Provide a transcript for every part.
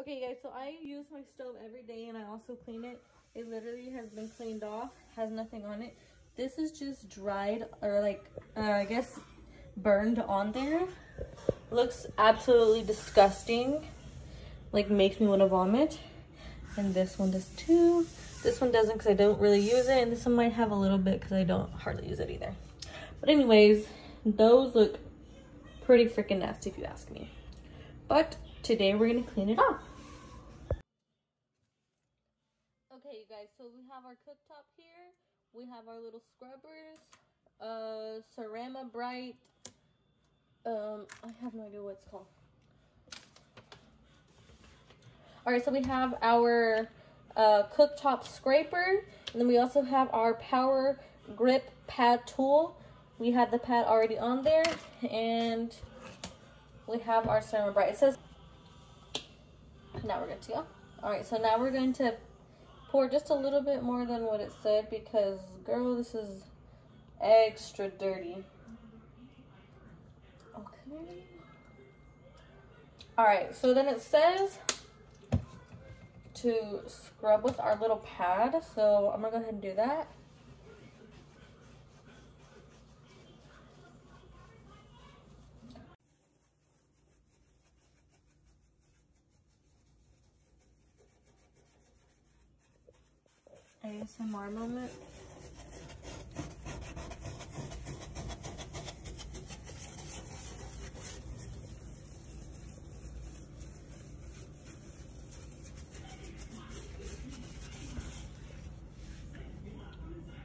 Okay guys, so I use my stove every day and I also clean it. It literally has been cleaned off, has nothing on it. This is just dried or like, uh, I guess burned on there. Looks absolutely disgusting. Like makes me want to vomit. And this one does too. This one doesn't because I don't really use it. And this one might have a little bit because I don't hardly use it either. But anyways, those look pretty freaking nasty if you ask me. But today we're to clean it off. Okay, you guys, so we have our cooktop here. We have our little scrubbers. Uh, Cerama Bryte. Um, I have no idea what it's called. Alright, so we have our uh, cooktop scraper. And then we also have our power grip pad tool. We have the pad already on there. And we have our Cerama Bryte. It says, now we're good to go. Alright, so now we're going to pour just a little bit more than what it said because, girl, this is extra dirty. Okay. Alright, so then it says to scrub with our little pad. So I'm gonna go ahead and do that. ASMR moment.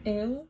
Ew.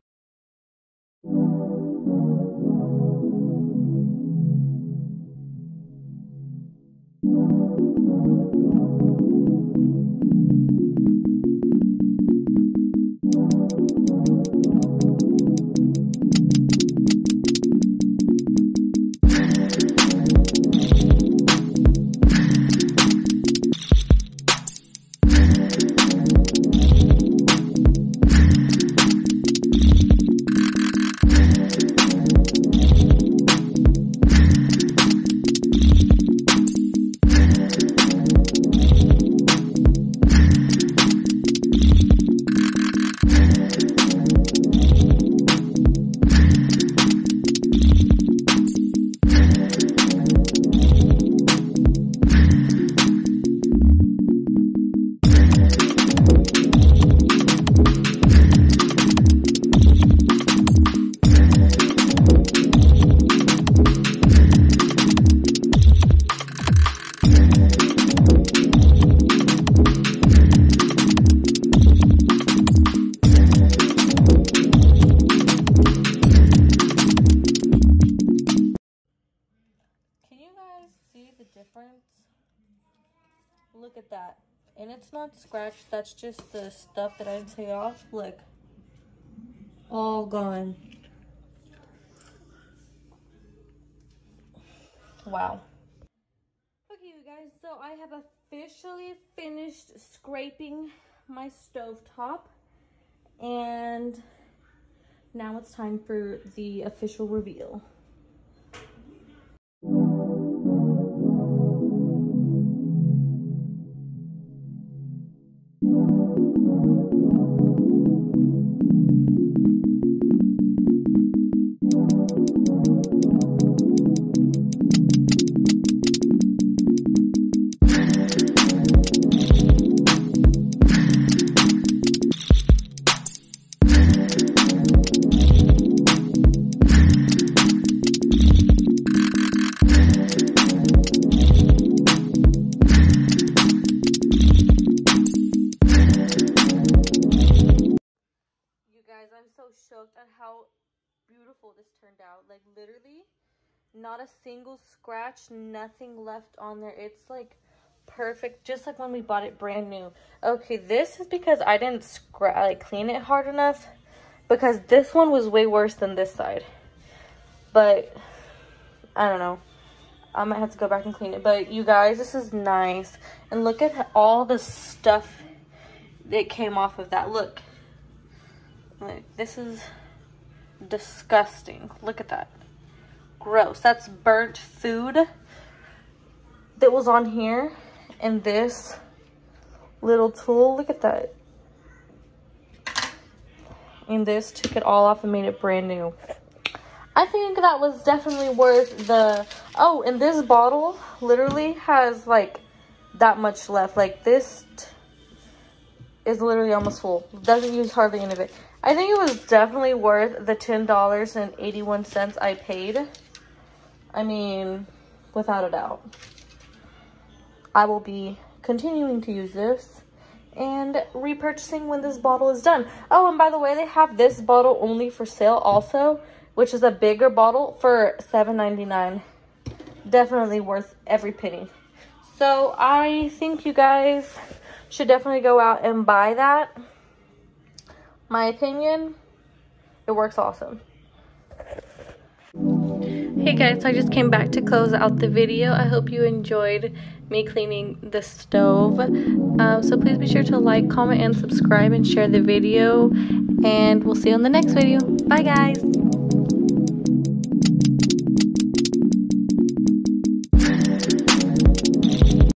Look at that. And it's not scratched. That's just the stuff that I take off. Look. All gone. Wow. Okay, you guys. So I have officially finished scraping my stove top. And now it's time for the official reveal. Shocked at how beautiful this turned out. Like literally not a single scratch, nothing left on there. It's like perfect, just like when we bought it brand new. Okay, this is because I didn't scratch, like clean it hard enough because this one was way worse than this side. But I don't know. I might have to go back and clean it. But you guys, this is nice. And look at all the stuff that came off of that. Look. Like, this is disgusting. Look at that. gross. That's burnt food that was on here. And this little tool, look at that. And this took it all off and made it brand new. I think that was definitely worth the... Oh, and this bottle literally has like that much left. Like this is literally almost full. Doesn't use hardly any of it. I think it was definitely worth the $10.81 I paid. I mean, without a doubt. I will be continuing to use this and repurchasing when this bottle is done. Oh, and by the way, they have this bottle only for sale also, which is a bigger bottle for $7.99. Definitely worth every penny. So I think you guys should definitely go out and buy that. My opinion, it works awesome. Hey guys, so I just came back to close out the video. I hope you enjoyed me cleaning the stove. Um, so please be sure to like, comment, and subscribe and share the video. And we'll see you on the next video. Bye guys!